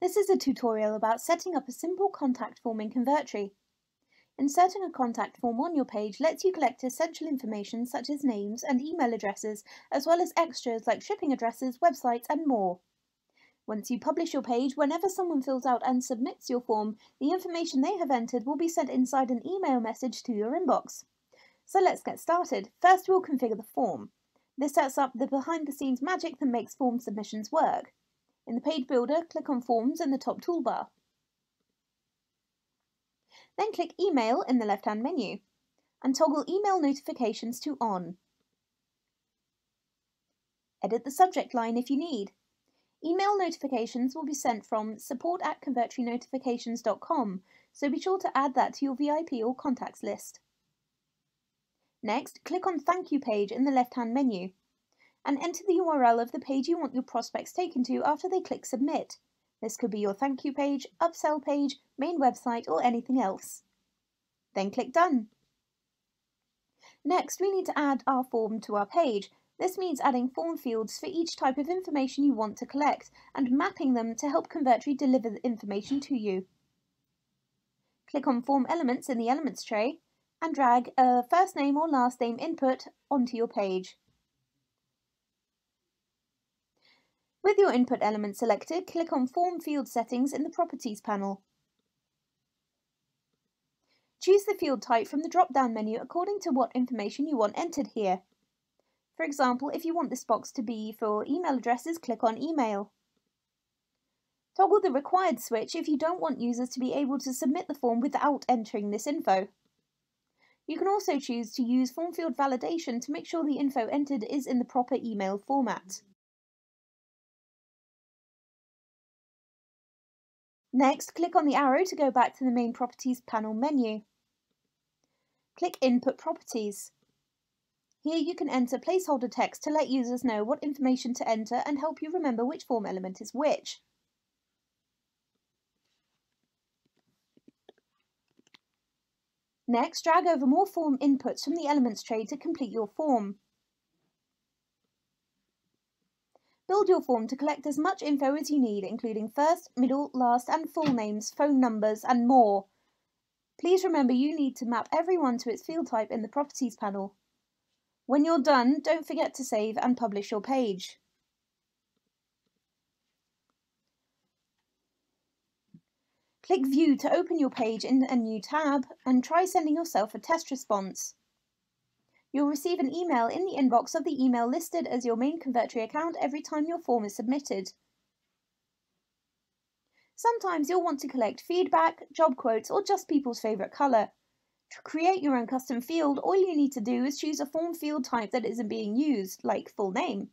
This is a tutorial about setting up a simple contact form in Convertri. Inserting a contact form on your page lets you collect essential information such as names and email addresses, as well as extras like shipping addresses, websites and more. Once you publish your page, whenever someone fills out and submits your form, the information they have entered will be sent inside an email message to your inbox. So let's get started. First we'll configure the form. This sets up the behind-the-scenes magic that makes form submissions work. In the page builder, click on Forms in the top toolbar. Then click Email in the left-hand menu and toggle Email Notifications to On. Edit the subject line if you need. Email notifications will be sent from support at convertrinotifications.com, so be sure to add that to your VIP or contacts list. Next, click on Thank You page in the left-hand menu and enter the URL of the page you want your prospects taken to after they click Submit. This could be your thank you page, upsell page, main website or anything else. Then click Done. Next, we need to add our form to our page. This means adding form fields for each type of information you want to collect and mapping them to help Convertri deliver the information to you. Click on Form Elements in the Elements tray and drag a first name or last name input onto your page. With your input element selected, click on Form Field Settings in the Properties panel. Choose the field type from the drop-down menu according to what information you want entered here. For example, if you want this box to be for email addresses, click on Email. Toggle the Required switch if you don't want users to be able to submit the form without entering this info. You can also choose to use form field validation to make sure the info entered is in the proper email format. Next, click on the arrow to go back to the main Properties panel menu. Click Input Properties. Here you can enter placeholder text to let users know what information to enter and help you remember which form element is which. Next, drag over more form inputs from the Elements tray to complete your form. Build your form to collect as much info as you need, including first, middle, last and full names, phone numbers and more. Please remember you need to map everyone to its field type in the Properties panel. When you're done, don't forget to save and publish your page. Click View to open your page in a new tab and try sending yourself a test response. You'll receive an email in the inbox of the email listed as your main Convertri account every time your form is submitted. Sometimes you'll want to collect feedback, job quotes, or just people's favourite colour. To create your own custom field, all you need to do is choose a form field type that isn't being used, like full name.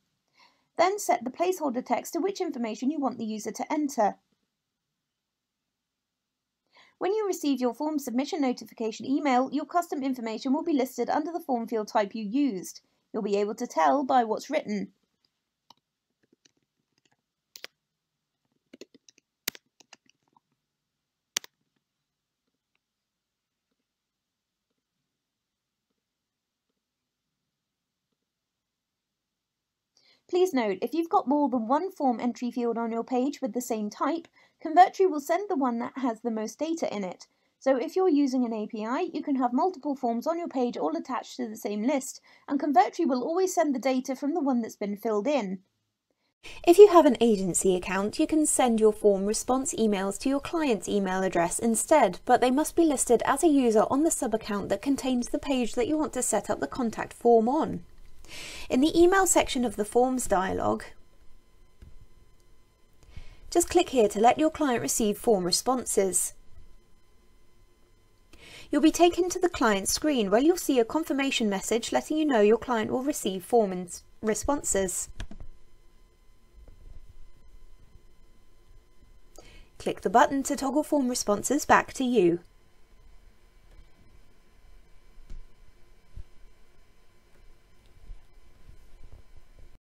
Then set the placeholder text to which information you want the user to enter. When you receive your form submission notification email, your custom information will be listed under the form field type you used. You'll be able to tell by what's written. Please note, if you've got more than one form entry field on your page with the same type, Convertri will send the one that has the most data in it. So if you're using an API, you can have multiple forms on your page all attached to the same list, and Convertri will always send the data from the one that's been filled in. If you have an agency account, you can send your form response emails to your client's email address instead, but they must be listed as a user on the sub-account that contains the page that you want to set up the contact form on. In the email section of the Forms dialog, just click here to let your client receive form responses. You'll be taken to the client screen where you'll see a confirmation message letting you know your client will receive form responses. Click the button to toggle form responses back to you.